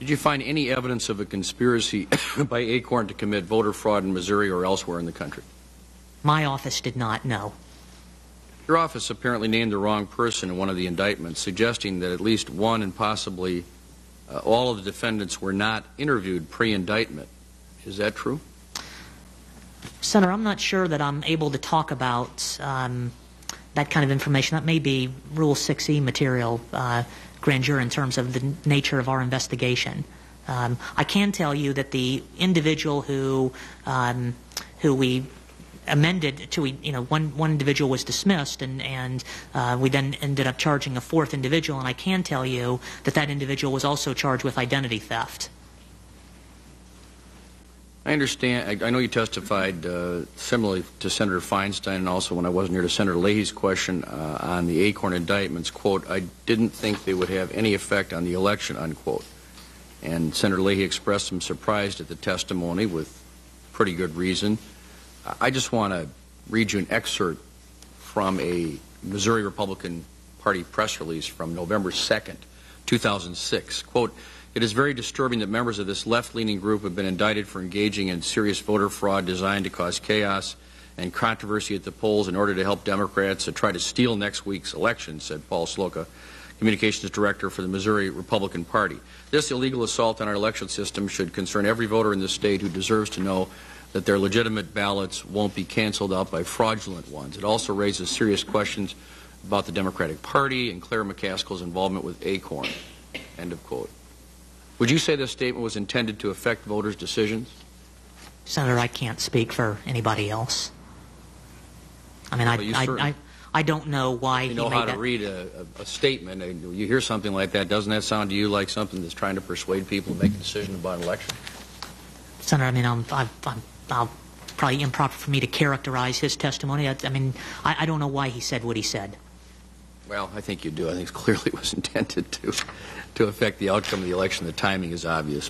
Did you find any evidence of a conspiracy by ACORN to commit voter fraud in Missouri or elsewhere in the country? My office did not know. Your office apparently named the wrong person in one of the indictments, suggesting that at least one and possibly uh, all of the defendants were not interviewed pre-indictment. Is that true? Senator, I'm not sure that I'm able to talk about um, that kind of information. That may be Rule 6E material, uh, grand jury, in terms of the nature of our investigation. Um, I can tell you that the individual who um, who we amended to, you know, one, one individual was dismissed, and, and uh, we then ended up charging a fourth individual, and I can tell you that that individual was also charged with identity theft. I understand. I, I know you testified uh, similarly to Senator Feinstein and also when I wasn't here to Senator Leahy's question uh, on the ACORN indictments, quote, I didn't think they would have any effect on the election, unquote. And Senator Leahy expressed some surprise at the testimony with pretty good reason. I just want to read you an excerpt from a Missouri Republican Party press release from November 2nd, 2006. Quote, it is very disturbing that members of this left-leaning group have been indicted for engaging in serious voter fraud designed to cause chaos and controversy at the polls in order to help Democrats to try to steal next week's election, said Paul Sloca, communications director for the Missouri Republican Party. This illegal assault on our election system should concern every voter in the state who deserves to know that their legitimate ballots won't be canceled out by fraudulent ones. It also raises serious questions about the Democratic Party and Claire McCaskill's involvement with ACORN. End of quote. Would you say this statement was intended to affect voters' decisions? Senator, I can't speak for anybody else. I mean, Well, I, I, I, I don't know why You know how to that. read a, a, a statement, and you hear something like that. Doesn't that sound to you like something that's trying to persuade people to make a decision about an election? Senator, I mean, I'm, I'm, I'm, I'll probably improper for me to characterize his testimony. I, I mean, I, I don't know why he said what he said. Well, I think you do. I think it clearly was intended to, to affect the outcome of the election. The timing is obvious.